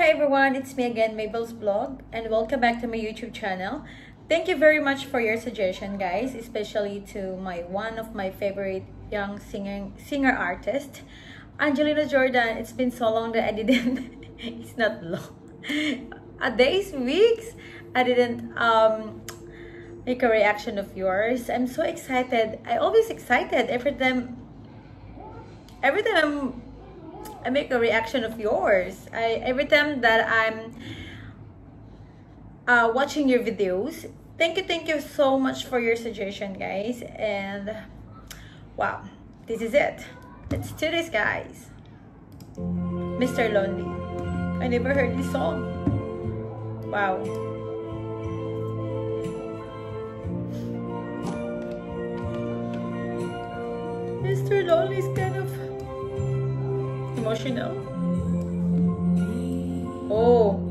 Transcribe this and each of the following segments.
Hi everyone, it's me again, Mabel's Blog, and welcome back to my YouTube channel. Thank you very much for your suggestion, guys, especially to my one of my favorite young singing singer artist, Angelina Jordan. It's been so long that I didn't. it's not long. A days, weeks, I didn't um make a reaction of yours. I'm so excited. I always excited every time. Every time I'm I make a reaction of yours. I every time that I'm uh, watching your videos. Thank you, thank you so much for your suggestion, guys. And wow, this is it. Let's do this, guys. Mr. Lonely. I never heard this song. Wow. Mr. Lonely is kind of emotional. Oh.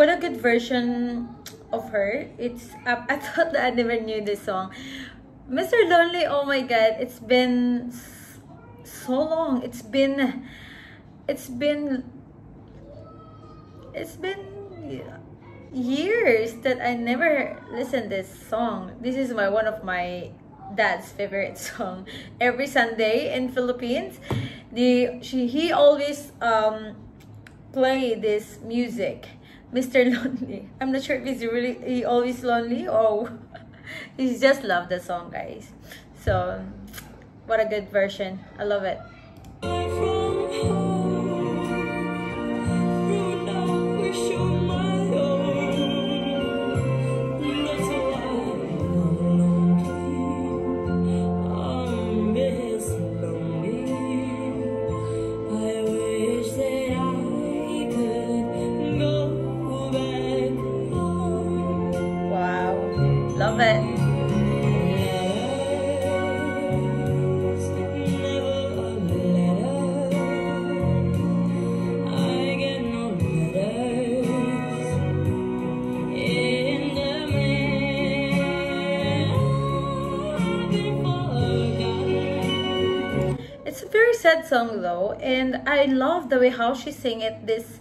What a good version of her. It's uh, I thought that I never knew this song. Mr. Lonely, oh my god, it's been so long. It's been it's been it's been years that I never listened this song. This is my one of my dad's favorite song. Every Sunday in Philippines, the she he always um play this music. Mr. Lonely. I'm not sure if he's really he always lonely or he just love the song, guys. So what a good version. I love it. It's a very sad song though, and I love the way how she sing it. This,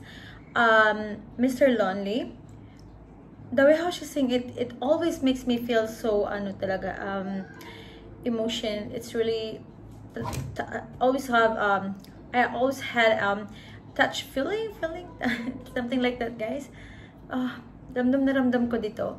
um, Mr. Lonely. The way how she sing it, it always makes me feel so ano talaga um, emotion. It's really, always have um, I always had um, touch feeling, feeling something like that, guys. Ah, ramdam na ramdam ko dito.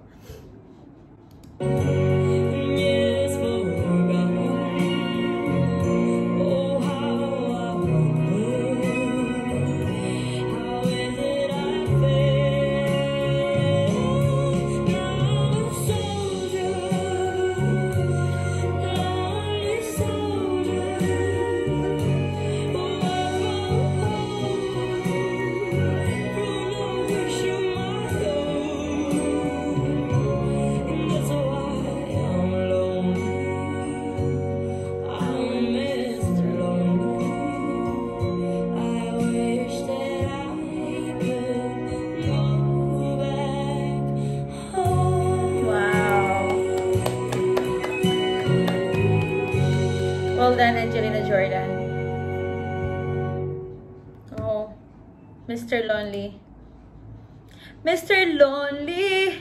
Well done, Angelina Jordan. Oh, Mr. Lonely. Mr. Lonely!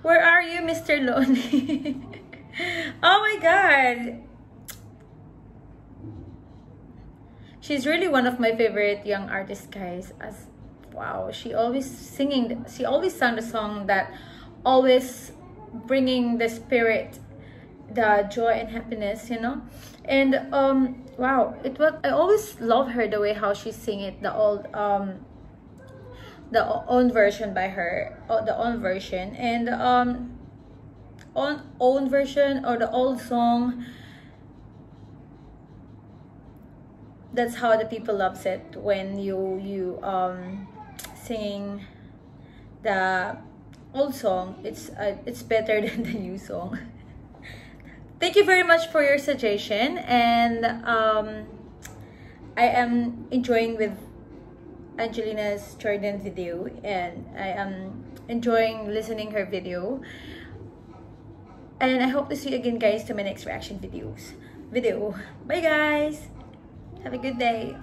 Where are you, Mr. Lonely? oh my god! She's really one of my favorite young artists, guys. As wow, she always singing. She always sang the song that always bringing the spirit, the joy and happiness. You know, and um, wow, it was. I always love her the way how she sing it. The old um, the own version by her, the own version, and um, on own version or the old song that's how the people loves it when you you um singing the old song it's uh, it's better than the new song thank you very much for your suggestion and um i am enjoying with angelina's jordan video and i am enjoying listening her video. And i hope to see you again guys to my next reaction videos. Video. Bye guys. Have a good day